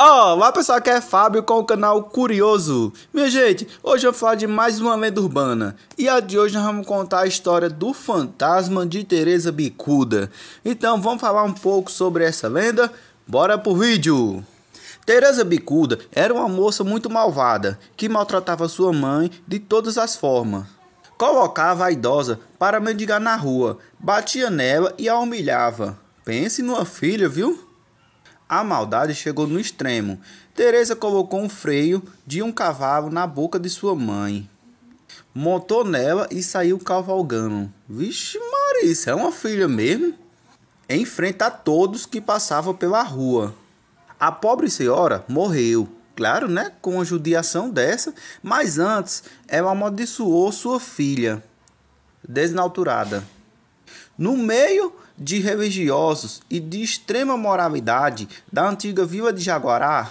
Olá pessoal, aqui é Fábio com o canal Curioso. Minha gente, hoje eu vou falar de mais uma lenda urbana. E a de hoje nós vamos contar a história do fantasma de Teresa Bicuda. Então vamos falar um pouco sobre essa lenda? Bora pro vídeo! Teresa Bicuda era uma moça muito malvada, que maltratava sua mãe de todas as formas. Colocava a idosa para mendigar na rua, batia nela e a humilhava. Pense numa filha, viu? A maldade chegou no extremo. Teresa colocou um freio de um cavalo na boca de sua mãe. Montou nela e saiu cavalgando. Vixe Maria, isso é uma filha mesmo? Em frente a todos que passavam pela rua. A pobre senhora morreu. Claro, né? Com uma judiação dessa. Mas antes, ela amaldiçoou sua filha. Desnaturada. No meio de religiosos e de extrema moralidade da antiga vila de Jaguará,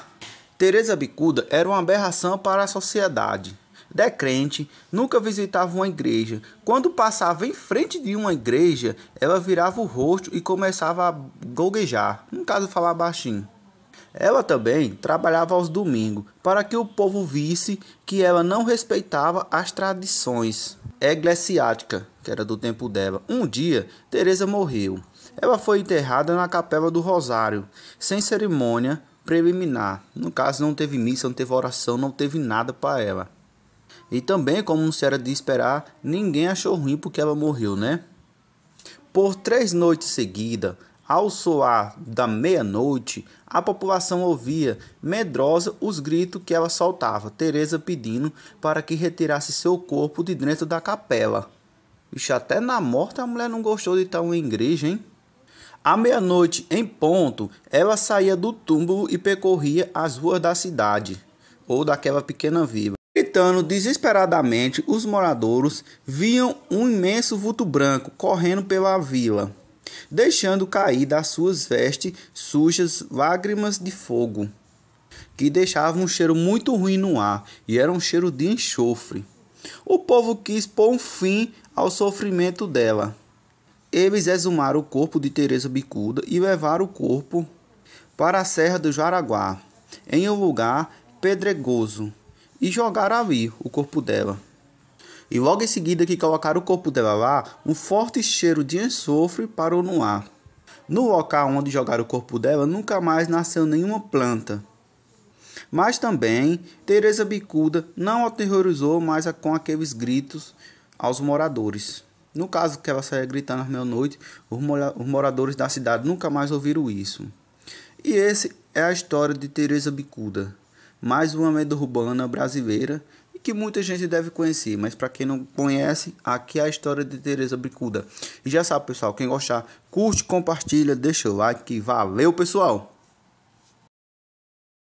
Teresa Bicuda era uma aberração para a sociedade. Decrente, nunca visitava uma igreja. Quando passava em frente de uma igreja, ela virava o rosto e começava a goguejar, no caso falar baixinho. Ela também trabalhava aos domingos, para que o povo visse que ela não respeitava as tradições eclesiásticas, que era do tempo dela. Um dia, Teresa morreu. Ela foi enterrada na capela do Rosário, sem cerimônia preliminar. No caso, não teve missa, não teve oração, não teve nada para ela. E também, como não se era de esperar, ninguém achou ruim porque ela morreu, né? Por três noites seguidas, ao soar da meia-noite, a população ouvia, medrosa, os gritos que ela soltava, Teresa pedindo para que retirasse seu corpo de dentro da capela. Ixi, até na morte a mulher não gostou de estar em igreja, hein? À meia-noite, em ponto, ela saía do túmulo e percorria as ruas da cidade, ou daquela pequena vila. Gritando desesperadamente, os moradores viam um imenso vulto branco correndo pela vila deixando cair das suas vestes sujas lágrimas de fogo, que deixavam um cheiro muito ruim no ar e era um cheiro de enxofre. O povo quis pôr um fim ao sofrimento dela. Eles exumaram o corpo de Teresa Bicuda e levaram o corpo para a Serra do Jaraguá, em um lugar pedregoso, e jogaram ali o corpo dela. E logo em seguida que colocaram o corpo dela lá, um forte cheiro de enxofre parou no ar. No local onde jogaram o corpo dela, nunca mais nasceu nenhuma planta. Mas também, Teresa Bicuda não aterrorizou mais com aqueles gritos aos moradores. No caso que ela saía gritando às meia-noite, os moradores da cidade nunca mais ouviram isso. E esse é a história de Teresa Bicuda, mais uma lenda urbana brasileira que muita gente deve conhecer, mas para quem não conhece, aqui é a história de Teresa Bicuda. E já sabe, pessoal, quem gostar, curte, compartilha, deixa o like, valeu, pessoal!